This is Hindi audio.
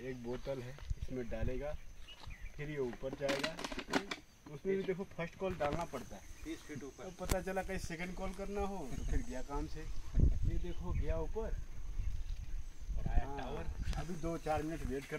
एक बोतल है इसमें डालेगा फिर ये ऊपर जाएगा। उसमें भी देखो फ़र्स्ट कॉल डालना पड़ता है। तीस फीट ऊपर। तो पता चला कहीं सेकंड कॉल करना हो तो फिर गया काम से। ये देखो गया ऊपर। और आया हाँ, टावर अभी दो चार मिनट वेट कर